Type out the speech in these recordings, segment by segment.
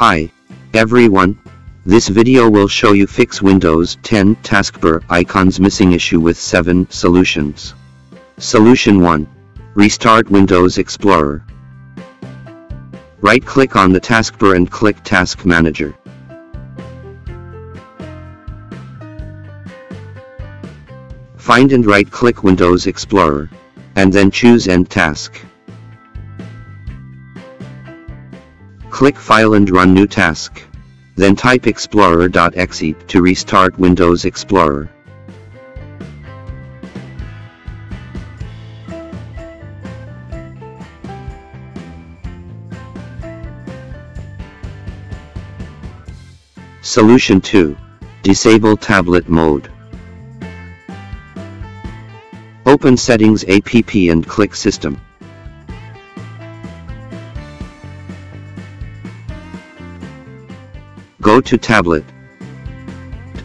Hi, everyone. This video will show you fix Windows 10 taskbar icons missing issue with 7 solutions. Solution 1. Restart Windows Explorer. Right-click on the taskbar and click Task Manager. Find and right-click Windows Explorer, and then choose End Task. Click File and Run New Task. Then type explorer.exe to restart Windows Explorer. Solution 2. Disable tablet mode. Open Settings app and click System. Go to Tablet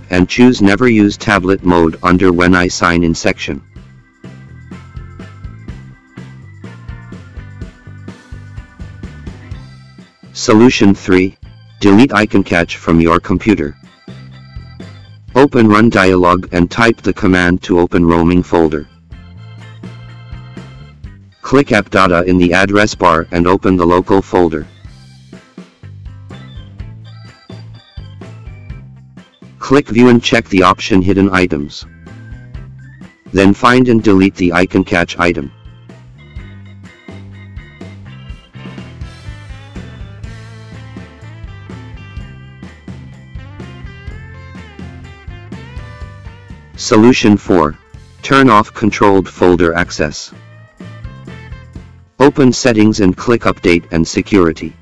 and choose Never Use Tablet Mode under When I Sign In section. Solution 3. Delete icon cache from your computer. Open Run dialog and type the command to open roaming folder. Click App Data in the address bar and open the local folder. Click View and check the option Hidden Items. Then find and delete the icon cache item. Solution 4. Turn off controlled folder access. Open Settings and click Update and Security.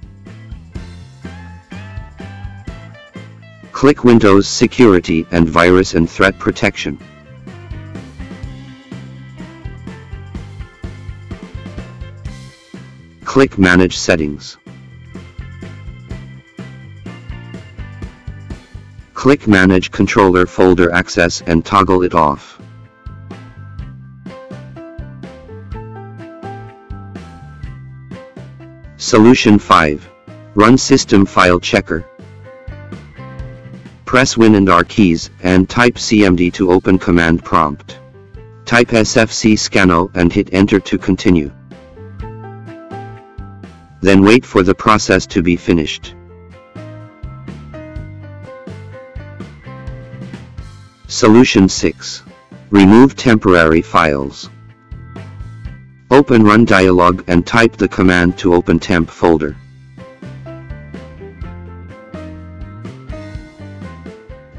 Click Windows Security and Virus and Threat Protection. Click Manage Settings. Click Manage Controlled Folder Access and toggle it off. Solution 5. Run System File Checker. Press Win and R keys, and type CMD to open command prompt. Type SFC scannow and hit enter to continue. Then wait for the process to be finished. Solution 6. Remove temporary files. Open Run dialog and type the command to open temp folder.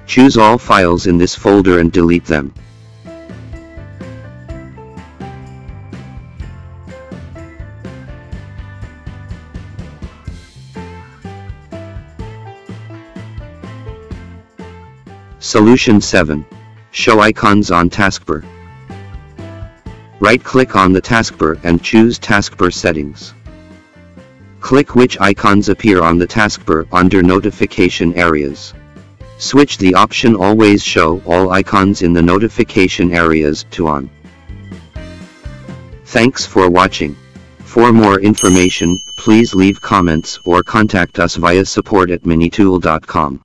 Choose all files in this folder and delete them. Solution 7. Show icons on taskbar. Right-click on the taskbar and choose Taskbar Settings. Click which icons appear on the taskbar under Notification Areas. Switch the option Always Show All Icons in the Notification Areas to On. Thanks for watching. For more information, please leave comments or contact us via support at minitool.com.